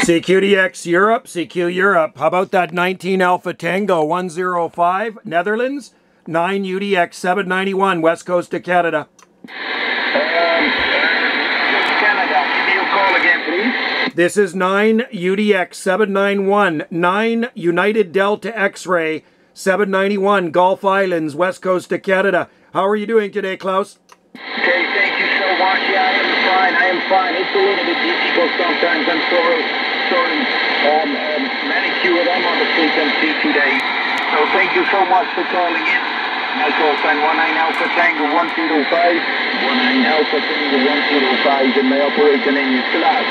CQDX Europe, CQ Europe. How about that 19 Alpha Tango 105 Netherlands, 9 UDX 791 West Coast of Canada. Canada, give call again, please. This is 9 UDX 791 9 United Delta X-Ray 791 Gulf Islands, West Coast of Canada. How are you doing today, Klaus? Okay, thank you so much. Yeah, I am fine. I am fine. It's a little bit difficult sometimes. I'm sorry. Sorry. Um, um, many QRM on the frequency today. So thank you so much for calling in. My call sign 19 Alpha Tango 1205. 19 Alpha Tango 1205. And my operator name is Klaas.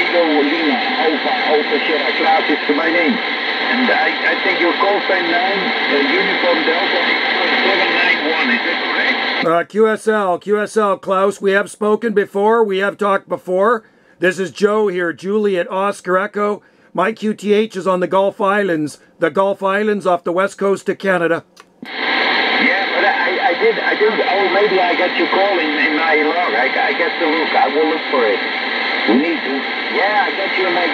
Kilo Lima Alpha Alpha Sierra Klaas is my name. And I, I think your call sign 9, uh, Uniform Delta 791. Is that correct? Uh, QSL, QSL, Klaus, we have spoken before. We have talked before. This is Joe here, Juliet Oscar Echo. My QTH is on the Gulf Islands, the Gulf Islands off the west coast of Canada. Yeah, but I, I did, I did, oh, maybe I got your call in, in my log. I, I got to look. I will look for it. We need to. Yeah, I got you in my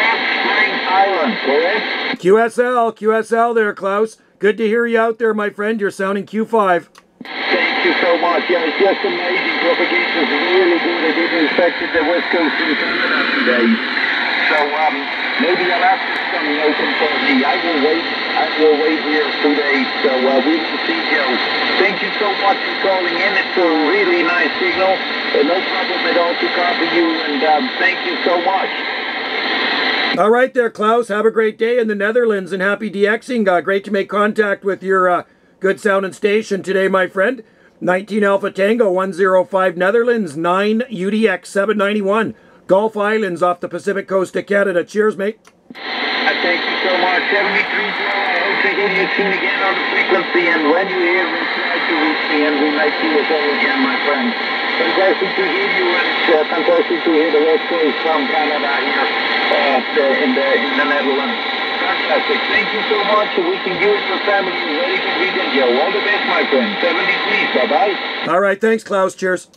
Salt Spring Island, correct? QSL, QSL there, Klaus. Good to hear you out there, my friend. You're sounding Q5. Thank you so much. Yeah, it's just amazing. Propagation is really good. I didn't expect it. The West Coast in Canada today. So, um, maybe I'll ask you something open for me. I will wait. I will wait here today. So, uh, we will see Joe. Thank you so much for calling in. It's a really nice signal. Uh, no problem at all to copy you. And um, thank you so much. All right there, Klaus. Have a great day in the Netherlands and happy DXing. Uh, great to make contact with your uh, good sound and station today, my friend. 19 Alpha Tango 105 Netherlands, 9 UDX 791. Gulf Islands off the Pacific coast of Canada. Cheers, mate. I thank you so much. 73 Joe, I hope to hear you soon again on the frequency. And when you hear me, try to reach me and we might see us all again, my friend. Fantastic to hear you and uh, fantastic to hear the West Coast from Canada here uh, in, the, in the Netherlands. Fantastic. Thank you so much. Wishing you and your family a very good weekend, Joe. All the best, my friend. 73. Bye-bye. All right, thanks, Klaus. Cheers.